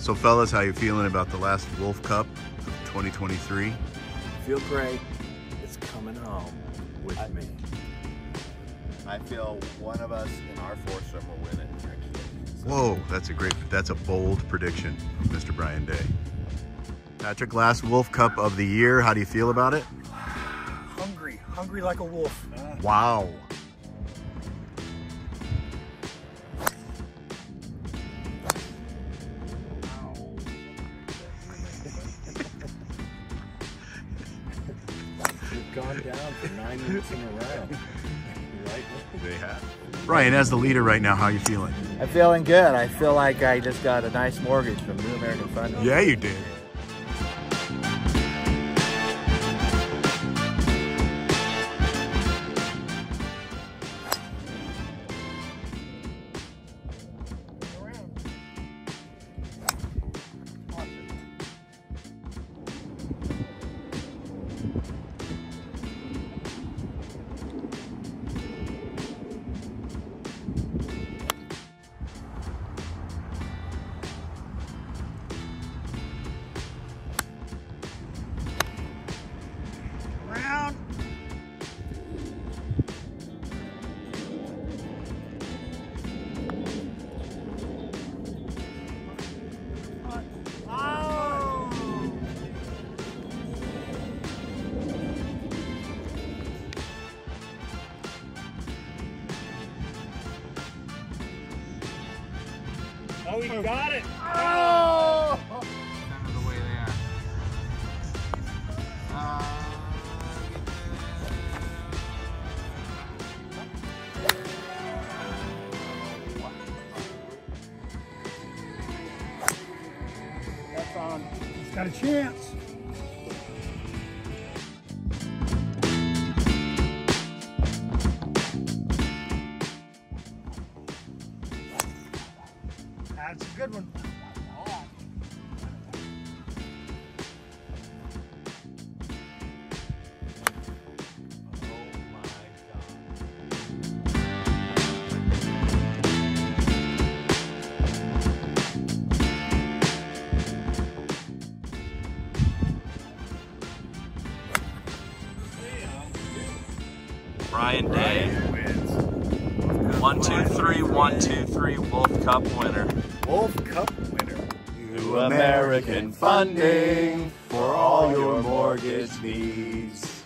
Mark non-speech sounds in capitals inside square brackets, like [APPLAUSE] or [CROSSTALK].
So fellas, how you feeling about the last Wolf Cup of 2023? Feel great. It's coming home with I- me. I feel one of us in our foursome will win it next year. Whoa, that's a great, that's a bold prediction, Mr. Bryan Day. Patrick, last Wolf Cup of the year. How do you feel about it? Hungry, hungry like a wolf. Wow. Gone down for nine minutes in a row. [LAUGHS] Right? They have. Bryan, as the leader right now, how are you feeling? I'm feeling good. I feel like I just got a nice mortgage from New American Funding. Yeah, you did. Oh, he got it. Oh! Kind of the way they are. Uh, That's on. He's got a chance. That's a good one. Bryan Day. One, two, three, one, two, three, Wolf Cup winner. Wolf Cup winner. New American funding for all your mortgage needs.